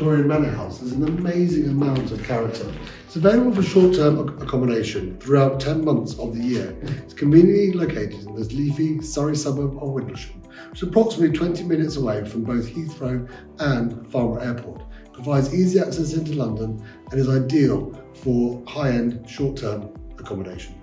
Manor House has an amazing amount of character. It's available for short-term accommodation throughout 10 months of the year. It's conveniently located in this leafy Surrey suburb of Windlesham, which is approximately 20 minutes away from both Heathrow and Farnborough Airport. It provides easy access into London and is ideal for high-end short-term accommodation.